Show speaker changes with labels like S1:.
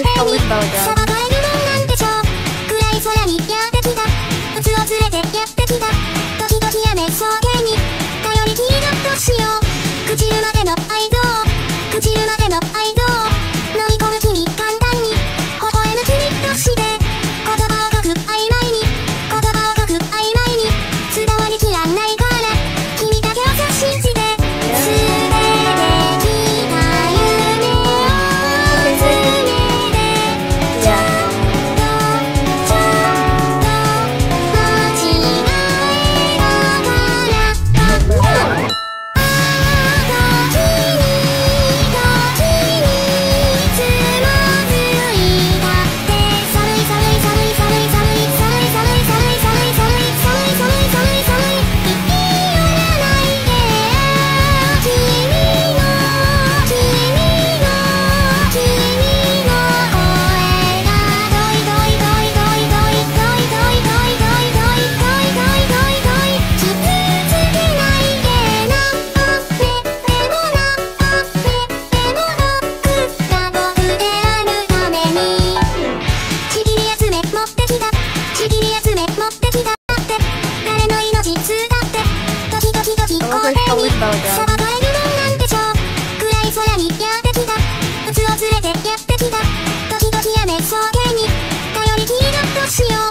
S1: く飛ぶそうだ。でしょう暗い空にやってきた。鬱を連れてやってきた。時々雨そうけに。頼りきりだとしよう